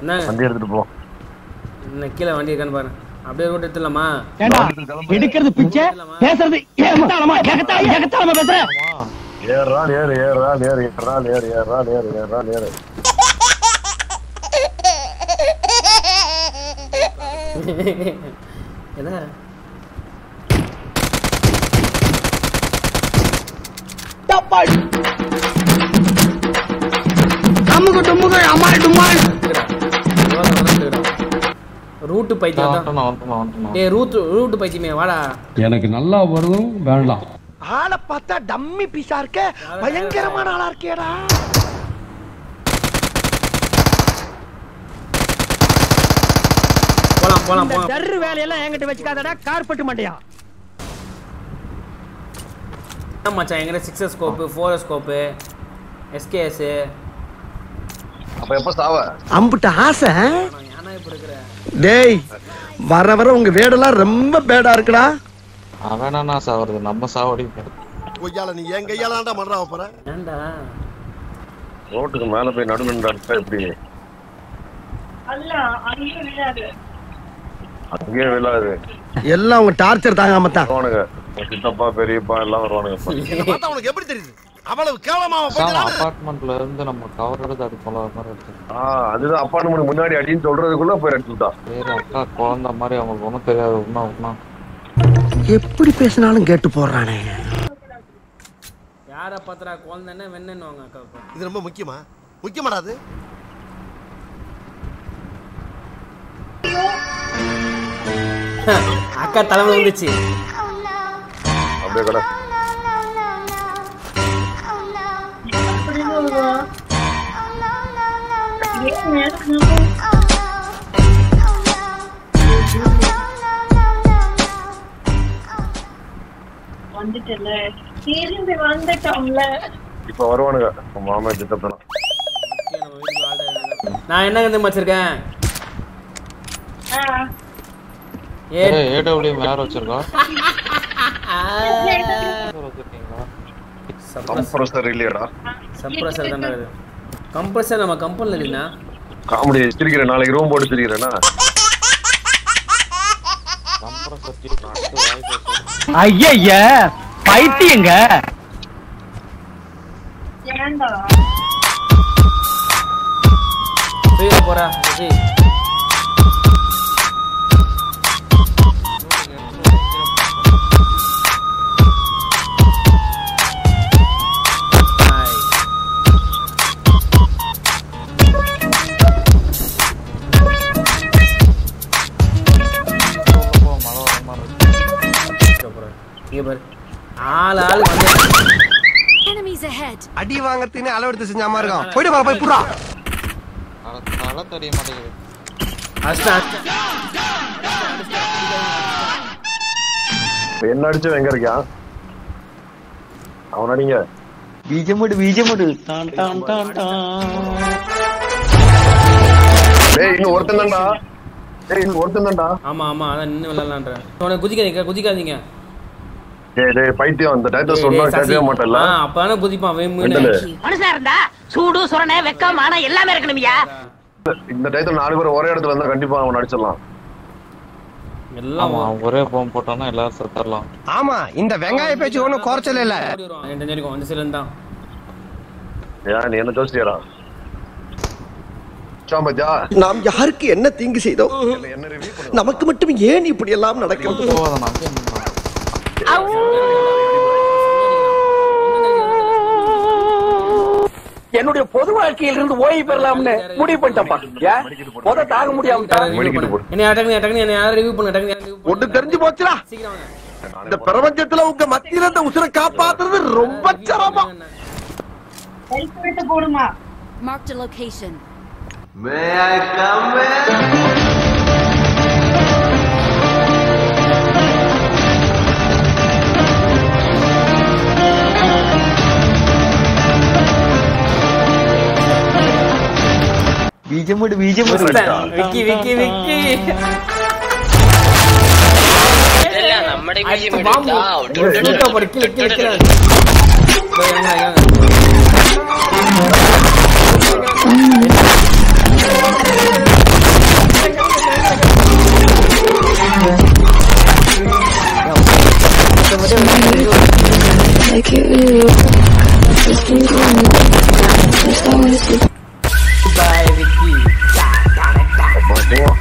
என்னங்க வண்டி எடுத்துட்டு போ. இன்னும் கீழே வண்டி இருக்கான்னு பாரு. அப்படியே ரோட் எடுத்துடலாமா? ஏண்டா எடுக்கிறது பிச்சை? பேசுறது ஏகத்தாளமா ஏகத்தாளமா ஏகத்தாளமா பேசுற? ஏறா ஏறு ஏறா ஏறு ஏறா ஏறு ஏறா ஏறு ஏறா ஏறு. என்ன? அமுகு டுமுகு அமால் டுமால் ரூட்டு பைத்தியம் டேய் ரூட் ரூட்டு பைத்தியமே வாடா. எனக்கு நல்லா வரும் வேண்டாம். ஆளை பார்த்தா டம்மி பீஸா இருக்க. பயங்கரமான ஆளா இருக்கேடா. போலாம் போலாம் போலாம். தர்ரு வேலையெல்லாம் என்கிட்ட வச்சுக்காதடா. கார்பெட் மண்டையா? மச்சான் எங்கிட்ட sixer scope four scope SKS அப்ப எப்ப சாவ? அம்புட்ட ஆசை டேய் வர வர உங்க வேடெல்லாம் ரொம்ப பேடா இருக்குடா. அவனா சாவறது? நம்ம சாவடி. கொய்யால நீ என் கையாலாண்டா மன்றா போற. ஏன்டா ரோட்டுக்கு மேல போய் நடுவில் நின்றா எப்படி? அல்ல அங்கேயும் விளையாடு அங்கேயே விழாது. எல்லாம் உங்க டார்ச்சர் தாங்காம தான். வருவானுங்க. சித்தப்பா பெரியப்பா எல்லாம் வருவானுங்க. உனக்கு எப்படி தெரியுது? அவ்வளவு கேவலமா அபார்ட்மெண்ட்ல இருந்து நம்ம கவர் எடுத்து அது போல மாதிரி எடுத்து ஆ அதுதான் அப்பார்ட்மெண்ட் முன்னாடி அடின்னு சொல்றதுக்குள்ள போய் அடிச்சுட்டான் சரி அக்கா குழந்த மாதிரி அவங்களுக்கு ஒன்றும் தெரியாது ஒன்றும் ஒன்றும் எப்படி பேசினாலும் கேட்டு போடுறானே. யாரை பாத்திரா குழந்தைன்னா வெண்ணன்னுவாங்க அக்கா இது ரொம்ப முக்கியமா? முக்கியமாடா அது? அக்கா தலைமை வந்துச்சு. அப்படியே கடை. வந்துட்டல திரும்பி வந்துட்டோம்ல. இப்ப வருவானுங்க. மாமா தேவை. நான் என்ன கந்து வச்சிருக்கேன் ஆ, ஏ. ஏடபிள்யூ யார் வச்சிருக்கா? வச்சிருக்கீங்களா? கம்ப்ரஸர் இல்லையடா. சப்ரஸர் தானே இது கம்ப்ரஸர் நம்ம கம்பெனியில் இல்லைண்ணா காமெடி சிரிக்கிறேன் நாளைக்கு ரூம் போட்டு பேசுறது ஐய பைத்தியங்க. ஏன்டா இங்கே பாரு. ஆள் ஆள் வந்து Enemies ahead. அடி வாங்கறதுன்னு அளவெடுத்து செஞ்சாம இருக்கான். போயிட்டு வா போய் புறா தலை தெரிய மாட்டேங்குது என்ன அடிச்சு எங்க இருக்கான்? அவன் அடிங்க. பீஜமுடு பீஜமுடு டான் டான் டான் டான். டேய் இன்னும் ஒருத்தன் தான்டா. டேய் இன்னும் ஒருத்தன் தான்டா. ஆமாம் ஆமாம் அதான் நின்று விளாட்லான்றேன் உனக்கு குதிக்காதீங்க குதிக்காதீங்க. பைத்தியம் அந்த டைட்டில் சொன்னா கேட்கவே இருந்தா சூடு சுரணை வெக்கம் மானம் எல்லாமே இருக்கணும்யா. இந்த டைட்டில் நாலு பேர் ஒரே இடத்துல இருந்தா கண்டிப்பா அவன் அடிச்சிடலாம் எல்லாம் ஒரே போம் போட்டானா எல்லாரும் செத்துடலாம். ஆமா இந்த வெங்காய பேச்சு ஒண்ணும் குறைச்சல இல்ல. தெரிஞ்சிருக்கும் தான். ஏன் நீ என்ன ஜோசியரா? நாம் யாருக்கு என்ன தீங்கு செய்தோம்? என்ன ரிவ்யூ பண்ணு நமக்கு மட்டும் ஏன் இப்படி எல்லாம் நான் என்னுடைய பொது வாழ்க்கையில இருந்து ஓய்வு பெறலாம்னு முடிவு பண்ணிட்டப்பா முத தாங்க முடியாம ஒண்ணு தெரிஞ்சு போச்சுடா. இந்த பிரபஞ்சத்துல உங்க மத்தியில இந்த உசுரை காப்பாத்துறது ரொம்ப சிரமம். போடுமா? Marked a location. பீஜமுடு பீஜமுடு വിജയമുട് വിജയമുട് വിക്കി വിക്കി വിക്കി നമ്മുടെ Like you, just keep going. Just always. But more.